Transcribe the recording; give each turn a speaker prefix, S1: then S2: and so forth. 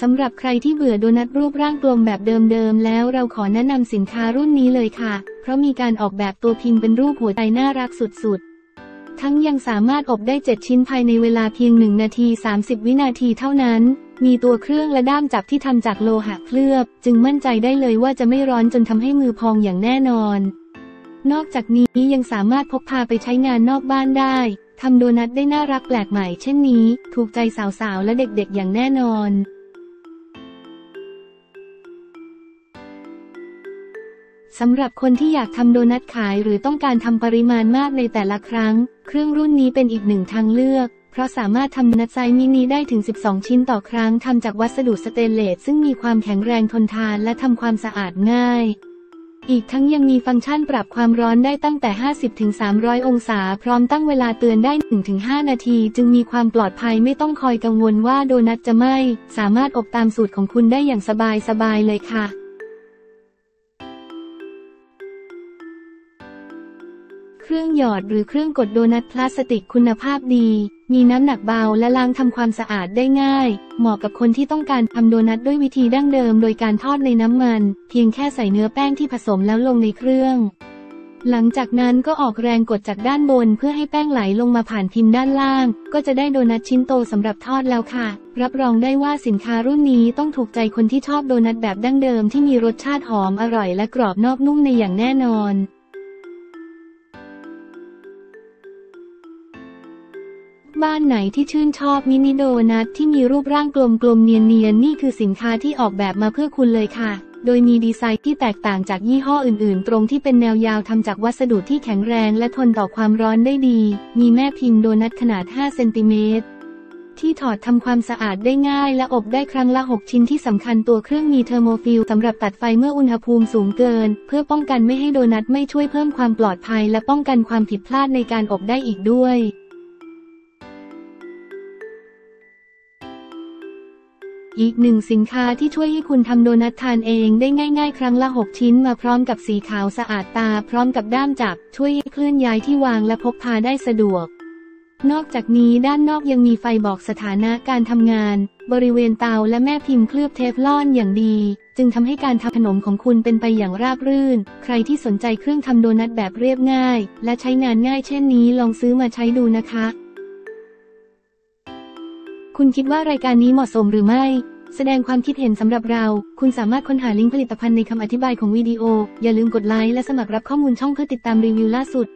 S1: สำหรับใครที่เบื่อโดนัทรูปร่างกลมแบบเดิมๆ แล้วเราขอแนะนำสินค้ารุ่นนี้เลยค่ะ เพราะมีการออกแบบตัวพิมพ์เป็นรูปหัวใจน่ารักสุดๆ ทั้งยังสามารถอบได้ 7 ชิ้นภายในเวลาเพียง 1 นาที 30 วินาทีเท่านั้น มีตัวเครื่องและด้ามจับที่ทำจากโลหะเคลือบ จึงมั่นใจได้เลยว่าจะไม่ร้อนจนทำให้มือพองอย่างแน่นอน นอกจากนี้ยังสามารถพกพาไปใช้งานนอกบ้านได้ทำโดนัทได้น่ารักแปลกใหม่เช่นนี้ ถูกใจสาวๆ และเด็กๆ อย่างแน่นอน สำหรับคนที่อยากทำโดนัทขายหรือต้องการทำปริมาณมากในแต่ละครั้ง เครื่องรุ่นนี้เป็นอีกหนึ่งทางเลือก เพราะสามารถทำโดนัทไซส์มินิได้ถึง 12 ชิ้นต่อครั้งทำจากวัสดุสเตนเลสซึ่งมีความแข็งแรงทนทานและทำความสะอาดง่าย อีกทั้งยังมีฟังก์ชันปรับความร้อนได้ตั้งแต่ 50-300 องศา พร้อมตั้งเวลาเตือนได้ 1-5 นาที จึงมีความปลอดภัยไม่ต้องคอยกังวลว่าโดนัทจะไหม้สามารถอบตามสูตรของคุณได้อย่างสบายๆเลยค่ะ เครื่องหยอดหรือเครื่องกดโดนัทพลาสติกคุณภาพดี มีน้ำหนักเบาและล้างทำความสะอาดได้ง่าย เหมาะกับคนที่ต้องการทำโดนัทด้วยวิธีดั้งเดิมโดยการทอดในน้ำมัน เพียงแค่ใส่เนื้อแป้งที่ผสมแล้วลงในเครื่อง หลังจากนั้นก็ออกแรงกดจากด้านบนเพื่อให้แป้งไหลลงมาผ่านพิมพ์ด้านล่าง ก็จะได้โดนัทชิ้นโตสำหรับทอดแล้วค่ะ รับรองได้ว่าสินค้ารุ่นนี้ต้องถูกใจคนที่ชอบโดนัทแบบดั้งเดิมที่มีรสชาติหอมอร่อยและกรอบนอกนุ่มในอย่างแน่นอน บ้านไหนที่ชื่นชอบมินิโดนัทที่มีรูปร่างกลมๆเนียนๆนี่คือสินค้าที่ออกแบบมาเพื่อคุณเลยค่ะ โดยมีดีไซน์ที่แตกต่างจากยี่ห้ออื่นๆ ตรงที่เป็นแนวยาวทำจากวัสดุที่แข็งแรงและทนต่อความร้อนได้ดี มีแม่พิมพ์โดนัทขนาด 5 เซนติเมตรที่ถอดทำความสะอาดได้ง่ายและอบได้ครั้งละ 6 ชิ้นที่สำคัญตัวเครื่องมี thermofuse สำหรับตัดไฟเมื่ออุณหภูมิสูงเกิน เพื่อป้องกันไม่ให้โดนัทไหม้ ช่วยเพิ่มความปลอดภัย และป้องกันความผิดพลาดในการอบได้อีกด้วย อีกหนึ่งสินค้าที่ช่วยให้คุณทำโดนัททานเองได้ง่าย ๆ ครั้งละ 6 ชิ้นมาพร้อมกับสีขาวสะอาดตา พร้อมกับด้ามจับ ช่วยให้เคลื่อนย้ายที่วางและพกพาได้สะดวก นอกจากนี้ด้านนอกยังมีไฟบอกสถานะการทำงาน บริเวณเตาและแม่พิมพ์เคลือบเทฟลอนอย่างดี จึงทำให้การทำขนมของคุณเป็นไปอย่างราบรื่น ใครที่สนใจเครื่องทำโดนัทแบบเรียบง่าย และใช้งานง่ายเช่นนี้ลองซื้อมาใช้ดูนะคะ คุณคิดว่ารายการนี้เหมาะสมหรือไม่ แสดงความคิดเห็นสำหรับเรา คุณสามารถค้นหาลิงก์ผลิตภัณฑ์ในคำอธิบายของวิดีโอ อย่าลืมกดไลค์และสมัครรับข้อมูลช่องเพื่อติดตามรีวิวล่าสุด